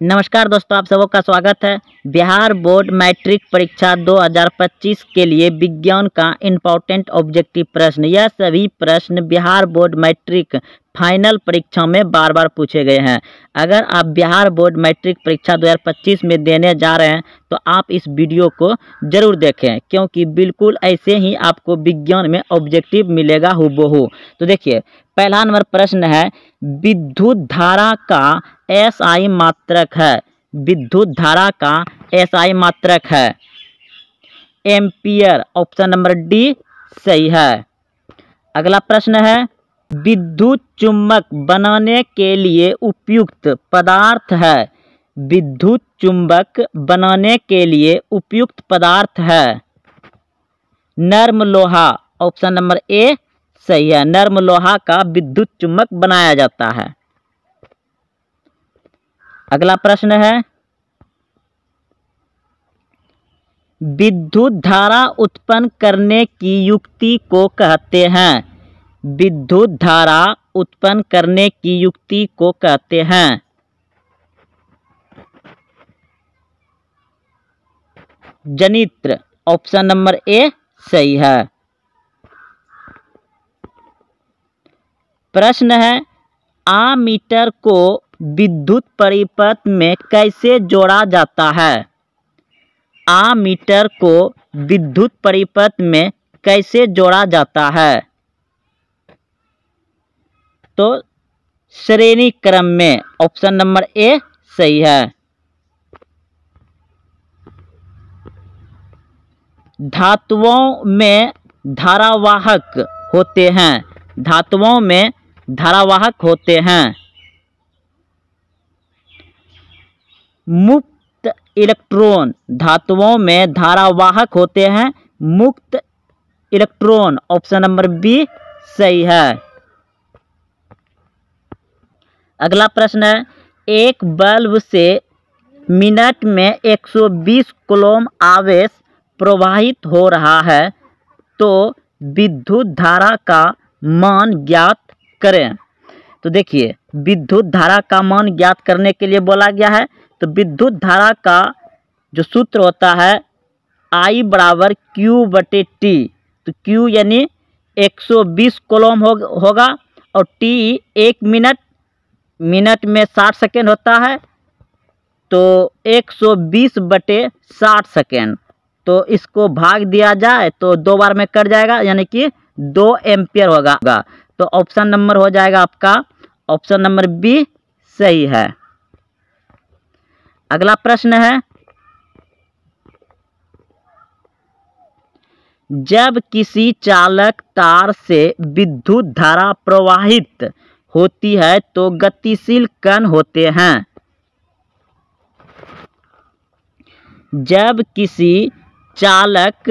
नमस्कार दोस्तों, आप सबों का स्वागत है। बिहार बोर्ड मैट्रिक परीक्षा 2025 के लिए विज्ञान का इम्पोर्टेंट ऑब्जेक्टिव प्रश्न। यह सभी प्रश्न बिहार बोर्ड मैट्रिक फाइनल परीक्षा में बार बार पूछे गए हैं। अगर आप बिहार बोर्ड मैट्रिक परीक्षा 2025 में देने जा रहे हैं तो आप इस वीडियो को ज़रूर देखें, क्योंकि बिल्कुल ऐसे ही आपको विज्ञान में ऑब्जेक्टिव मिलेगा हुबहू। तो देखिए, पहला नंबर प्रश्न है, विद्युत धारा का एस आई मात्रक है। विद्युत धारा का एस आई मात्रक है। एम्पियर ऑप्शन नंबर डी सही है। अगला प्रश्न है, विद्युत चुम्बक बनाने के लिए उपयुक्त पदार्थ है। विद्युत चुंबक बनाने के लिए उपयुक्त पदार्थ है। नर्म लोहा ऑप्शन नंबर ए सही है। नर्म लोहा का विद्युत चुम्बक बनाया जाता है। अगला प्रश्न है। विद्युत धारा उत्पन्न करने की युक्ति को कहते हैं। विद्युत धारा उत्पन्न करने की युक्ति को कहते हैं। जनित्र, ऑप्शन नंबर ए, सही है। प्रश्न है आमीटर को विद्युत परिपथ में कैसे जोड़ा जाता है? आमीटर को विद्युत परिपथ में कैसे जोड़ा जाता है? तो श्रेणी क्रम में ऑप्शन नंबर ए सही है। धातुओं में धारावाहक होते हैं। धातुओं में धारावाहक होते हैं। मुक्त इलेक्ट्रॉन, धातुओं में धारावाहक होते हैं। मुक्त इलेक्ट्रॉन, ऑप्शन नंबर बी, सही है। अगला प्रश्न है, एक बल्ब से मिनट में 120 कोलोम आवेश प्रवाहित हो रहा है तो विद्युत धारा का मान ज्ञात करें। तो देखिए, विद्युत धारा का मान ज्ञात करने के लिए बोला गया है तो विद्युत धारा का जो सूत्र होता है आई बराबर क्यू बटे टी तो क्यू यानी 120 कोलोम हो, होगा और टी एक मिनट मिनट में 60 सेकेंड होता है तो 120 बटे 60 सेकेंड। तो इसको भाग दिया जाए तो दो बार में कट जाएगा यानी कि दो एम्पियर होगा। तो ऑप्शन नंबर हो जाएगा आपका ऑप्शन नंबर बी सही है। अगला प्रश्न है। जब किसी चालक तार से विद्युत धारा प्रवाहित होती है तो गतिशील कण होते हैं। जब किसी चालक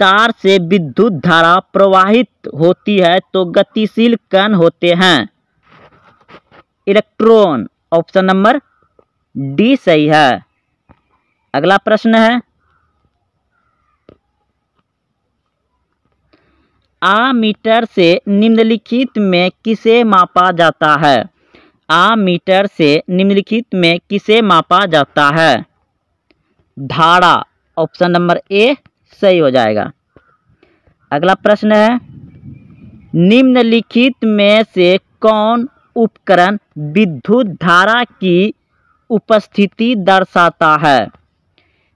तार से विद्युत धारा प्रवाहित होती है तो गतिशील कण होते हैं। इलेक्ट्रॉन, ऑप्शन नंबर डी सही है। अगला प्रश्न है। आ मीटर से निम्नलिखित में किसे मापा जाता है? आ मीटर से निम्नलिखित में किसे मापा जाता है? धारा, ऑप्शन नंबर ए, सही हो जाएगा। अगला प्रश्न है। निम्नलिखित में से कौन उपकरण विद्युत धारा की उपस्थिति दर्शाता है।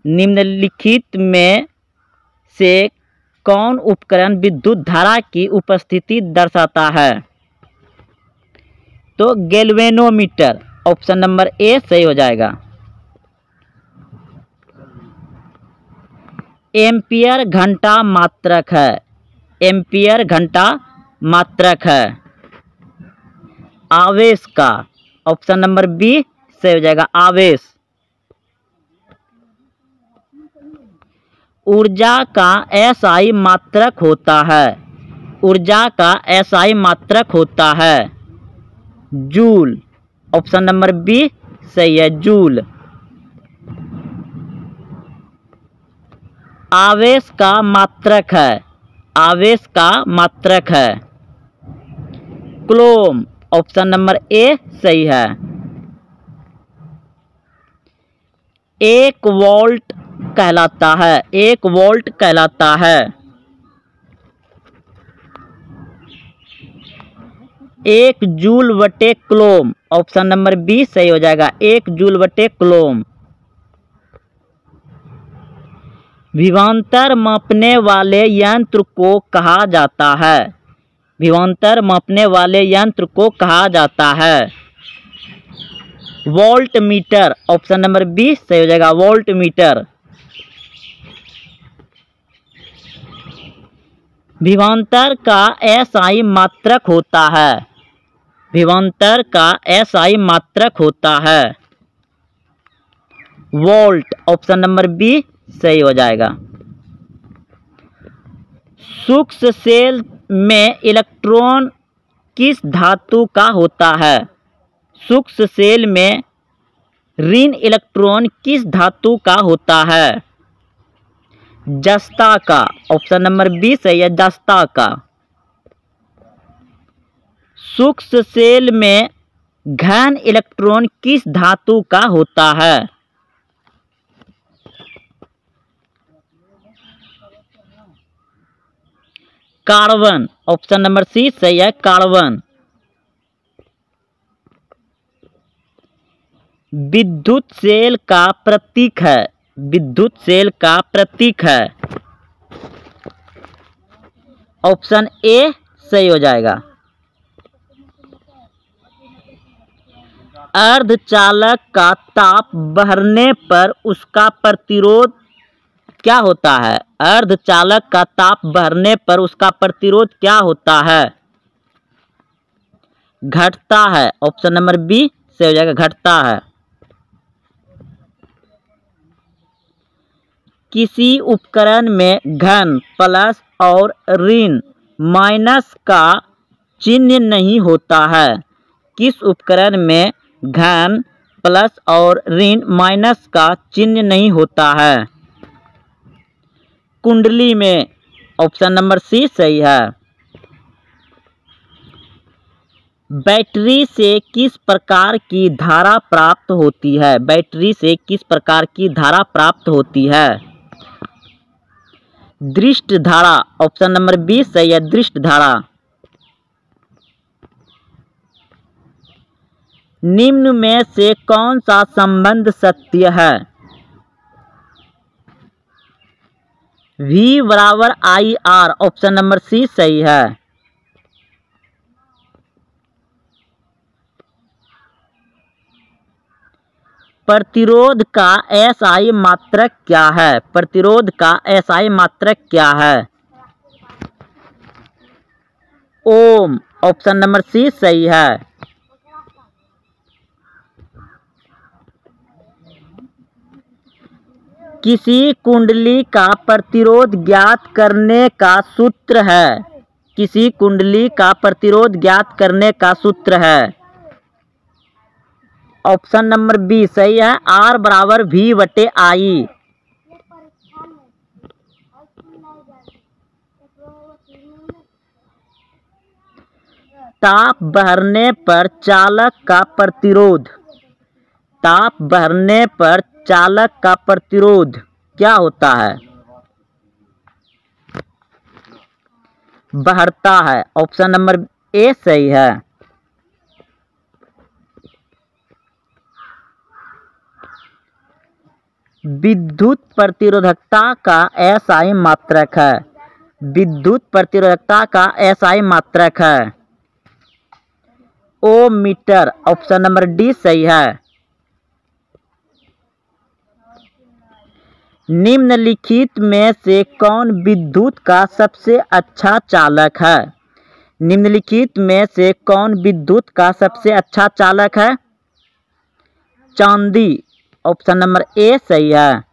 निम्नलिखित में से कौन उपकरण विद्युत धारा की उपस्थिति दर्शाता है? तो गैल्वेनोमीटर, ऑप्शन नंबर ए सही हो जाएगा। एम्पियर घंटा मात्रक है। एम्पियर घंटा मात्रक है। आवेश का, ऑप्शन नंबर बी सही हो जाएगा आवेश। ऊर्जा का एसआई मात्रक होता है। ऊर्जा का एसआई मात्रक होता है। जूल ऑप्शन नंबर बी सही है, जूल। आवेश का मात्रक है। आवेश का मात्रक है। क्लोम ऑप्शन नंबर ए सही है। एक वोल्ट कहलाता है, एक वोल्ट कहलाता है। एक जूल बटे क्लोम, ऑप्शन नंबर बी सही हो जाएगा, एक जूल बटे क्लोम। विभवांतर मापने वाले यंत्र को कहा जाता है। विभवांतर मापने वाले यंत्र को कहा जाता है। Volt meter option number B सही हो जाएगा वोल्ट मीटर विभवांतर का एसआई मात्रक होता है। विभवांतर का एसआई मात्रक होता है। वोल्ट, ऑप्शन नंबर बी, सही हो जाएगा। सूक्ष्म सेल में इलेक्ट्रॉन किस धातु का होता है? सूक्ष्म सेल में ऋण इलेक्ट्रॉन किस धातु का होता है? जस्ता का। ऑप्शन नंबर बी सही है जस्ता का। सूक्ष्म सेल में घन इलेक्ट्रॉन किस धातु का होता है? कार्बन। ऑप्शन नंबर सी सही है कार्बन। विद्युत सेल का प्रतीक है। विद्युत सेल का प्रतीक है। ऑप्शन ए सही हो जाएगा। अर्धचालक का ताप बढ़ने पर उसका प्रतिरोध क्या होता है? अर्धचालक का ताप बढ़ने पर उसका प्रतिरोध क्या होता है? घटता है। ऑप्शन नंबर बी से हो जाएगा, घटता है। किसी उपकरण में घन, प्लस और ऋण, माइनस का चिन्ह नहीं होता है। किस उपकरण में घन, प्लस और ऋण, माइनस का चिन्ह नहीं होता है? कुंडली में ऑप्शन नंबर सी सही है। बैटरी से किस प्रकार की धारा प्राप्त होती है? बैटरी से किस प्रकार की धारा प्राप्त होती है? दृष्ट धारा ऑप्शन नंबर बी सही है दृष्ट धारा निम्न में से कौन सा संबंध सत्य है? वी बराबर I R option number C सही है। प्रतिरोध का एस आई मात्रक क्या है? प्रतिरोध का एस आई मात्रक क्या है? ओम, ऑप्शन नंबर सी सही है। किसी कुंडली का प्रतिरोध ज्ञात करने का सूत्र है। किसी कुंडली का प्रतिरोध ज्ञात करने का सूत्र है। ऑप्शन नंबर बी सही है। आर बराबर वी बटे आई। ताप बढ़ने पर चालक का प्रतिरोध। ताप बढ़ने पर चालक का प्रतिरोध क्या होता है? बढ़ता है। ऑप्शन नंबर ए सही है। विद्युत प्रतिरोधकता का एसआई मात्रक है। विद्युत प्रतिरोधकता का एसआई मात्रक है। Ohm meter, option number D सही है। निम्नलिखित में से कौन विद्युत का सबसे अच्छा चालक है? निम्नलिखित में से कौन विद्युत का सबसे अच्छा चालक है? चांदी ऑप्शन नंबर ए सही है